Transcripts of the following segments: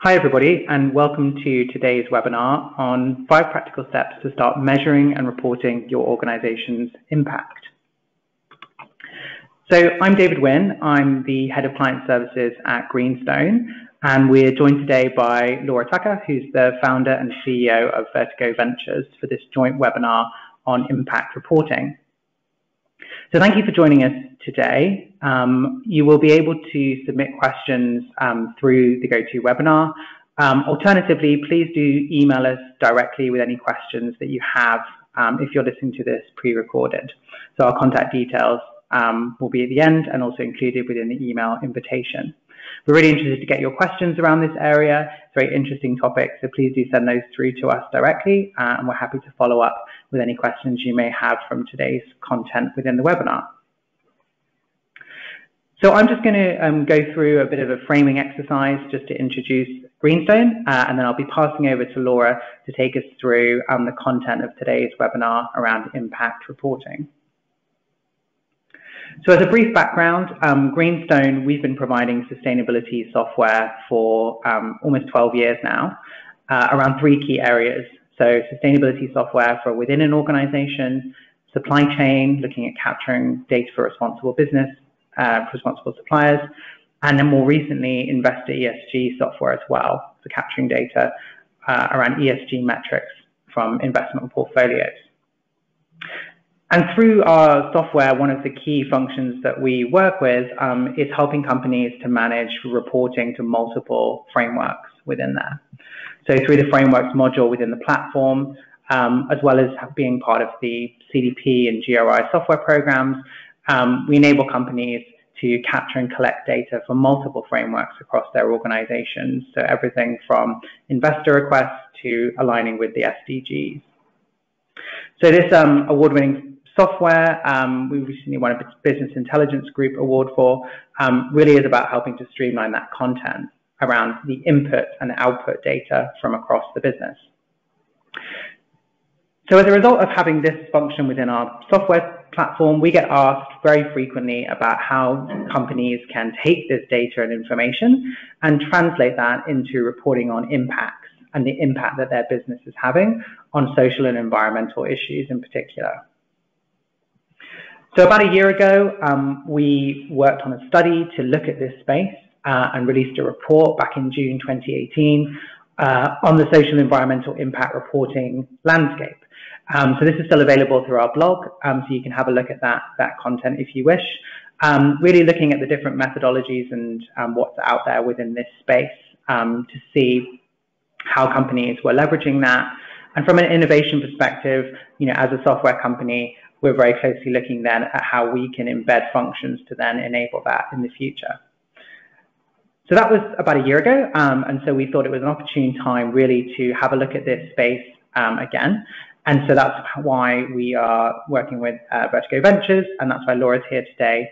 Hi everybody and welcome to today's webinar on five practical steps to start measuring and reporting your organization's impact. So I'm David Wynn, I'm the Head of Client Services at Greenstone and we're joined today by Laura Tucker who's the founder and CEO of Vertigo Ventures for this joint webinar on impact reporting. So thank you for joining us today. Um, you will be able to submit questions um, through the GoToWebinar. Um, alternatively, please do email us directly with any questions that you have um, if you're listening to this pre-recorded. So our contact details um, will be at the end and also included within the email invitation. We're really interested to get your questions around this area. It's a very interesting topic, so please do send those through to us directly, uh, and we're happy to follow up with any questions you may have from today's content within the webinar. So I'm just going to um, go through a bit of a framing exercise just to introduce Greenstone, uh, and then I'll be passing over to Laura to take us through um, the content of today's webinar around impact reporting. So as a brief background, um, Greenstone, we've been providing sustainability software for um, almost 12 years now uh, around three key areas. So sustainability software for within an organization, supply chain, looking at capturing data for responsible business, uh, responsible suppliers, and then more recently, investor ESG software as well for capturing data uh, around ESG metrics from investment portfolios. And through our software, one of the key functions that we work with um, is helping companies to manage reporting to multiple frameworks within there. So through the frameworks module within the platform, um, as well as being part of the CDP and GRI software programs, um, we enable companies to capture and collect data from multiple frameworks across their organizations. So everything from investor requests to aligning with the SDGs. So this um, award-winning software um, we recently won a Business Intelligence Group award for um, really is about helping to streamline that content around the input and output data from across the business. So as a result of having this function within our software platform, we get asked very frequently about how companies can take this data and information and translate that into reporting on impacts and the impact that their business is having on social and environmental issues in particular. So about a year ago, um, we worked on a study to look at this space uh, and released a report back in June 2018 uh, on the social environmental impact reporting landscape. Um, so this is still available through our blog, um, so you can have a look at that, that content if you wish. Um, really looking at the different methodologies and um, what's out there within this space um, to see how companies were leveraging that. And from an innovation perspective, you know, as a software company, we're very closely looking then at how we can embed functions to then enable that in the future. So that was about a year ago, um, and so we thought it was an opportune time really to have a look at this space um, again. And so that's why we are working with uh, Vertigo Ventures, and that's why Laura's here today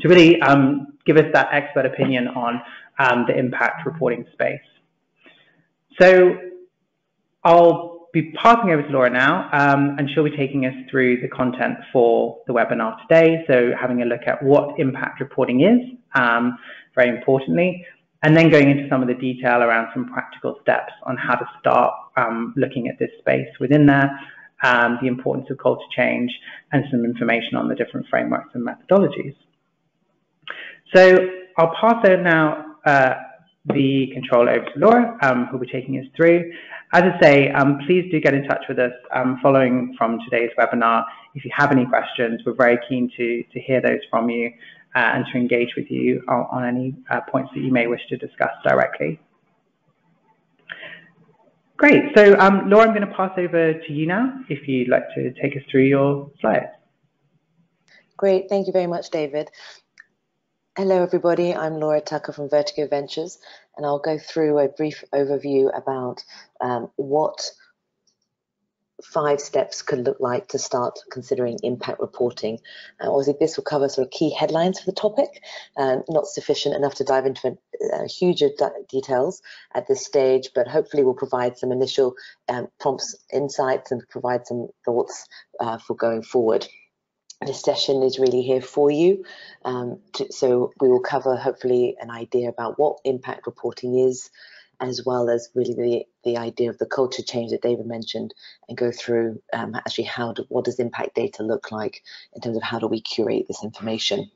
to really um, give us that expert opinion on um, the impact reporting space. So I'll be passing over to Laura now, um, and she'll be taking us through the content for the webinar today. So having a look at what impact reporting is, um, very importantly, and then going into some of the detail around some practical steps on how to start um, looking at this space within there, um, the importance of culture change, and some information on the different frameworks and methodologies. So I'll pass over now uh, the control over to Laura, um, who will be taking us through. As I say, um, please do get in touch with us um, following from today's webinar. If you have any questions, we're very keen to, to hear those from you uh, and to engage with you on, on any uh, points that you may wish to discuss directly. Great. So, um, Laura, I'm going to pass over to you now if you'd like to take us through your slides. Great. Thank you very much, David. Hello, everybody. I'm Laura Tucker from Vertigo Ventures, and I'll go through a brief overview about um, what five steps could look like to start considering impact reporting. Uh, obviously, this will cover sort of key headlines for the topic, uh, not sufficient enough to dive into uh, huge details at this stage, but hopefully will provide some initial um, prompts, insights, and provide some thoughts uh, for going forward this session is really here for you. Um, to, so we will cover hopefully an idea about what impact reporting is, as well as really the, the idea of the culture change that David mentioned and go through um, actually how do, what does impact data look like in terms of how do we curate this information.